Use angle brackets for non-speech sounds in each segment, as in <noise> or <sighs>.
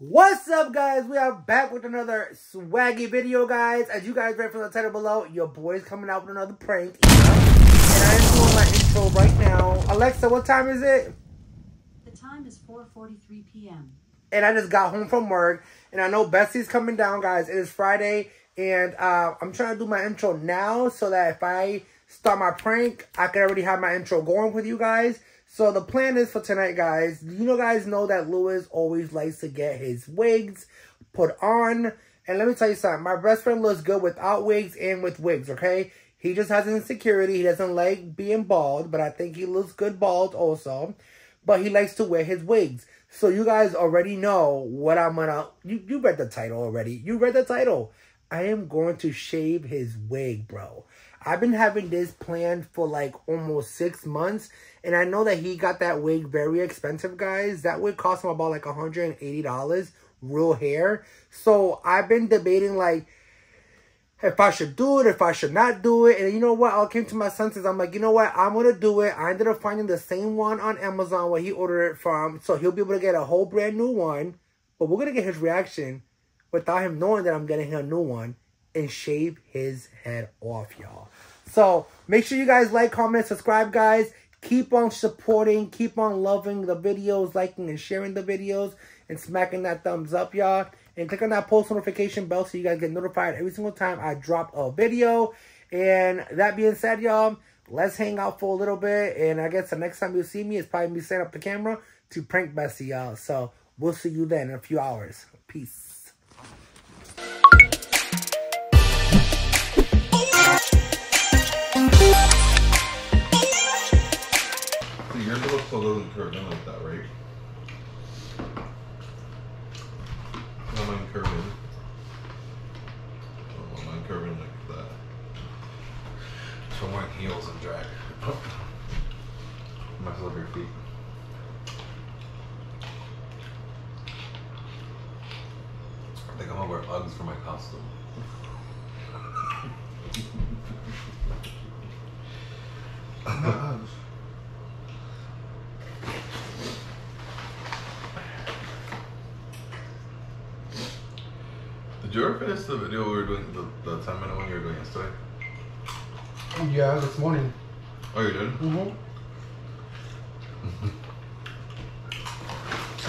What's up, guys? We are back with another swaggy video, guys. As you guys read from the title below, your boy's coming out with another prank. And I am doing my intro right now. Alexa, what time is it? The time is 4.43 p.m. And I just got home from work. And I know Bessie's coming down, guys. It is Friday. And uh, I'm trying to do my intro now so that if I start my prank, I can already have my intro going with you guys. So the plan is for tonight, guys. You know, guys know that Lewis always likes to get his wigs put on. And let me tell you something. My best friend looks good without wigs and with wigs, okay? He just has insecurity. He doesn't like being bald, but I think he looks good bald also. But he likes to wear his wigs. So you guys already know what I'm gonna... You, you read the title already. You read the title. I am going to shave his wig, bro. I've been having this planned for like almost six months. And I know that he got that wig very expensive, guys. That wig cost him about like $180 real hair. So I've been debating like if I should do it, if I should not do it. And you know what? I came to my senses. I'm like, you know what? I'm going to do it. I ended up finding the same one on Amazon where he ordered it from. So he'll be able to get a whole brand new one. But we're going to get his reaction without him knowing that I'm getting him a new one and shave his head off, y'all. So make sure you guys like, comment, subscribe, guys. Keep on supporting, keep on loving the videos, liking and sharing the videos, and smacking that thumbs up, y'all. And click on that post notification bell so you guys get notified every single time I drop a video. And that being said, y'all, let's hang out for a little bit. And I guess the next time you see me is probably me setting up the camera to prank Bessie, y'all. So we'll see you then in a few hours. Peace. Looks a little curved in like that, right? Not mine curved in. I want mine curved in like that. So I'm wearing heels and drag. Up your feet. I think I'm gonna wear Uggs for my costume. Uggs. Did you ever finish the video we were doing, the, the 10 minute one you were doing yesterday? Yeah, this morning. Oh, you did? Mm-hmm.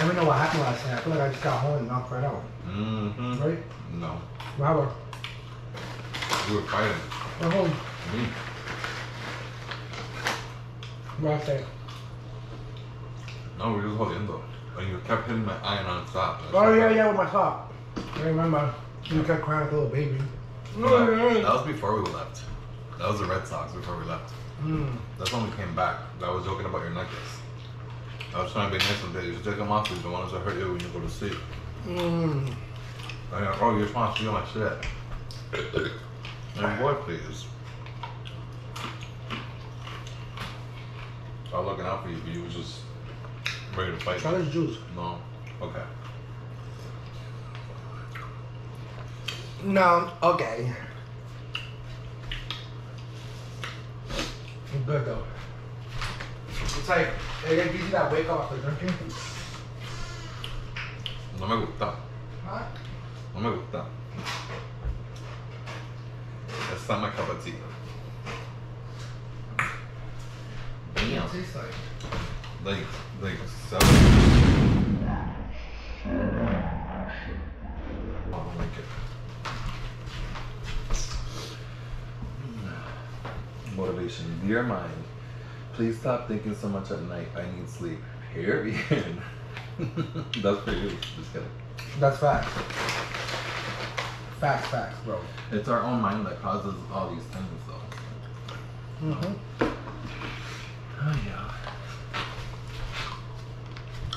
<laughs> I don't know what happened last night. I feel like I just got home and knocked right out. Mm-hmm. Right? No. Happened? We were fighting. At home. Me. What I say? No, we were just holding though. And you kept hitting my eye non-stop. Oh, yeah, yeah, with my top. I remember. You kept crying like a little baby. No, that was before we left. That was the Red Sox before we left. Mm. That's when we came back. I was joking about your necklace. I was trying to be nice one day. You should take them off because you don't want to hurt you when you go to sleep. Mm. I go, oh, you're supposed to steal my shit. And boy, please. I was looking out for you, but you was just ready to fight. Try this juice. No. Okay. No, okay. It's good though. It's like, it gives you that wake up after drinking. No me gusta. Huh? No me gusta. It's not my cup of tea. Damn. It tastes like. Like, like seven. I don't like it. Motivation. Dear mind, please stop thinking so much at night. I need sleep. Period. <laughs> That's for you. Just kidding. That's facts. Facts, facts, bro. It's our own mind that causes all these things, though. Mm-hmm. Oh, yeah.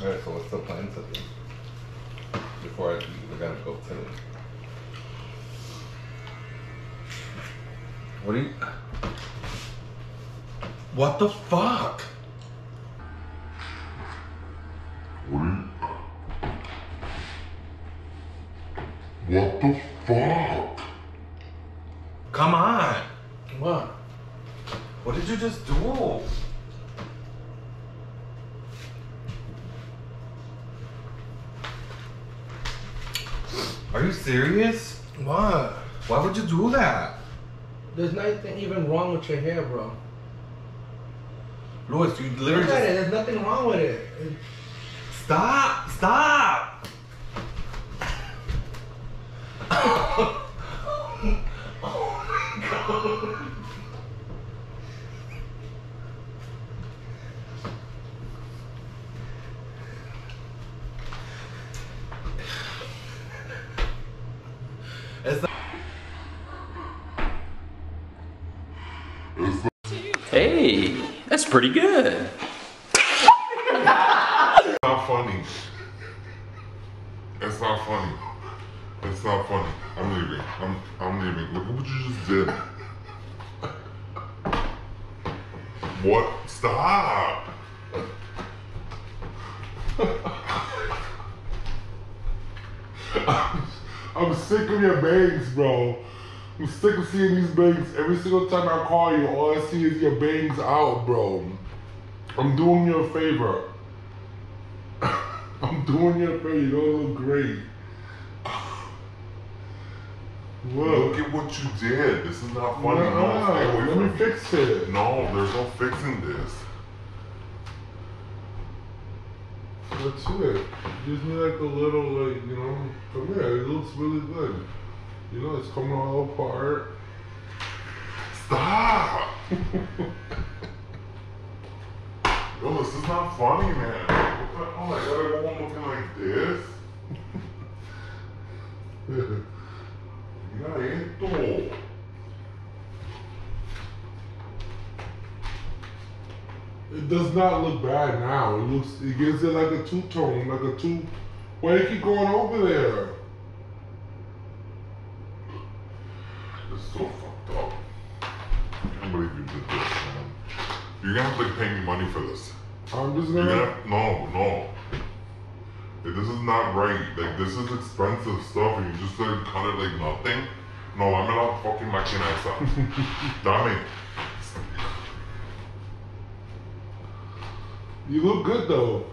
Alright, so what's the plan today? Before I we gotta go today. What do you. What the fuck? What the fuck? Come on! What? What did you just do? Are you serious? What? Why would you do that? There's nothing even wrong with your hair, bro. Louis, you literally Look at it. There's nothing wrong with it. Stop, stop. <laughs> Oh it's not- Hey, that's pretty good. It's not funny. It's not funny. It's not funny. I'm leaving. I'm I'm leaving. Look at what you just did. What? Stop. <laughs> I'm sick of your bangs, bro. I'm sick of seeing these bangs. Every single time I call you, all I see is your bangs out, bro. I'm doing you a favor. <laughs> I'm doing you a favor. You don't look great. <sighs> Look. Look at what you did. This is not funny. No, away Let me fix it. No, there's no fixing this. That's it. Gives me like a little, like, you know, come here. It looks really good. You know, it's coming all apart. Stop. <laughs> Yo, this is not funny, man. What the hell? I gotta go home looking like this. <laughs> Mira esto. It does not look bad now. It looks, it gives it like a two tone, like a two. Why you keep going over there? This is so fucked up. I can't believe you did this, man. You're gonna have to pay me money for this. I'm just gonna. You're gonna. no, no. Like, this is not right. Like this is expensive stuff, and you just like cut it like nothing. No, I'm not fucking maquinesa. <laughs> Dame. You look good though.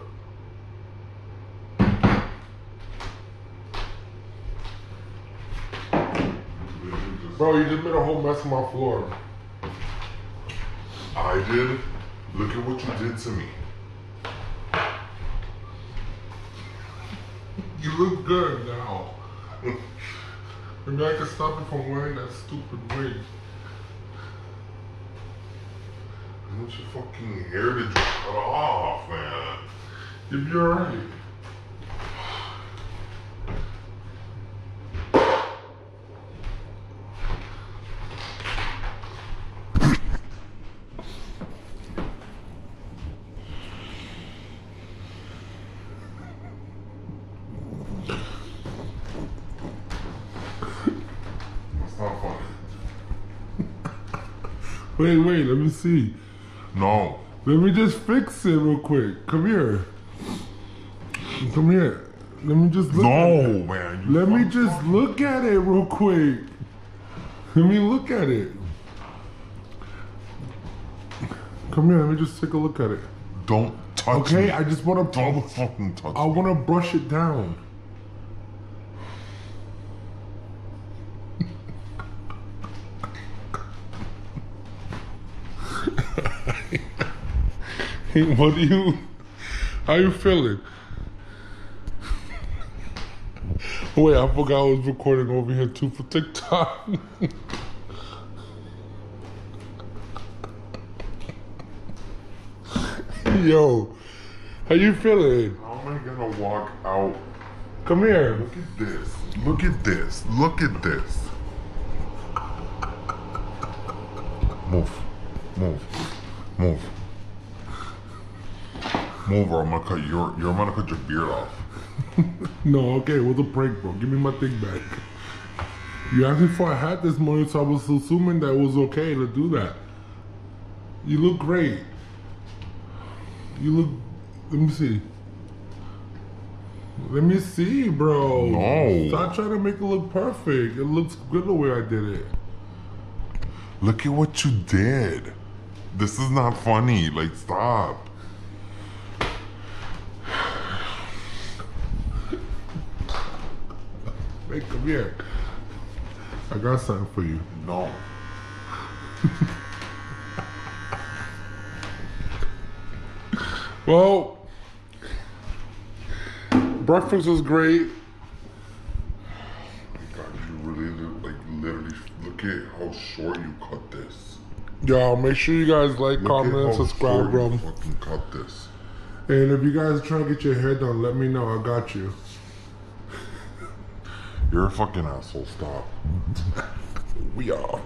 Bro, you just made a whole mess of my floor. I did. Look at what you did to me. You look good now. <laughs> Maybe I can stop you from wearing that stupid wig. How much your fucking hair you cut off, man? You'll be alright. It's not funny. Wait, wait, let me see. No. Let me just fix it real quick. Come here. Come here. Let me just look at No, it. man. Let me just look at it real quick. Let me look at it. Come here, let me just take a look at it. Don't touch Okay, me. I just want to. Don't fucking touch I want to brush it down. <laughs> what do you? How you feeling? Wait, I forgot I was recording over here too for TikTok. <laughs> Yo, how you feeling? How am I gonna walk out? Come here. Look at this. Look at this. Look at this. Move. Move. Move. Move or I'm gonna cut your you're gonna cut your beard off. <laughs> No, okay, it was a prank, bro. Give me my thing back. You asked me for a hat this morning, so I was assuming that it was okay to do that. You look great. You look. Let me see. Let me see, bro. No. Stop trying to make it look perfect. It looks good the way I did it. Look at what you did. This is not funny. Like stop. Hey, come here. I got something for you. No. <laughs> Well, breakfast was great. God, you really look- like literally look at how short you cut this. Y'all, make sure you guys like, Look comment, and subscribe, bro. Fucking cut this. And if you guys are trying to get your hair done, let me know. I got you. You're a fucking asshole. Stop. <laughs> We are.